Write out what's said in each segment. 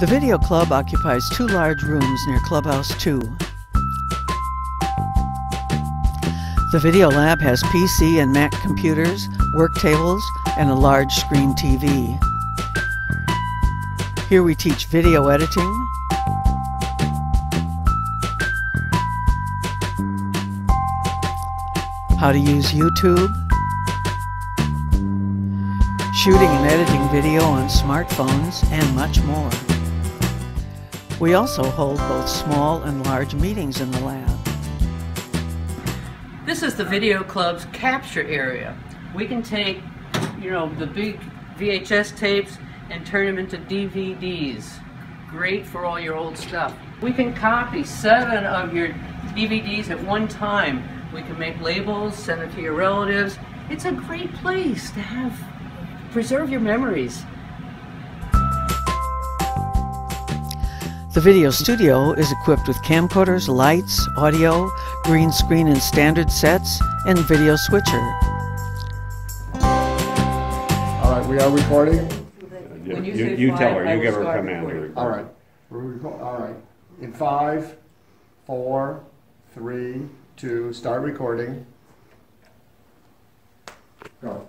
The Video Club occupies two large rooms near Clubhouse 2. The Video Lab has PC and Mac computers, work tables, and a large screen TV. Here we teach video editing, how to use YouTube, shooting and editing video on smartphones, and much more. We also hold both small and large meetings in the lab. This is the Video Club's capture area. We can take, you know, the big VHS tapes and turn them into DVDs. Great for all your old stuff. We can copy seven of your DVDs at one time. We can make labels, send it to your relatives. It's a great place to have, preserve your memories. The video studio is equipped with camcorders, lights, audio, green screen and standard sets, and video switcher. All right, we are recording? You, When you you- say you tell her, I you give her a start command. to recording. All record. right, we're reco- all right. In five, four, three, two, start recording. Go.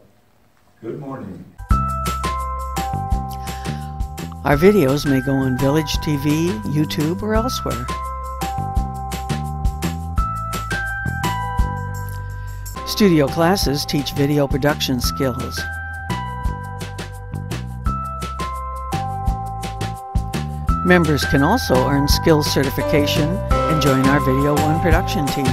Good morning. Our videos may go on Village TV, YouTube, or elsewhere. Studio classes teach video production skills. Members can also earn skills certification and join our Video One production team.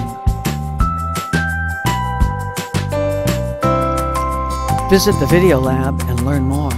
Visit the Video Lab and learn more.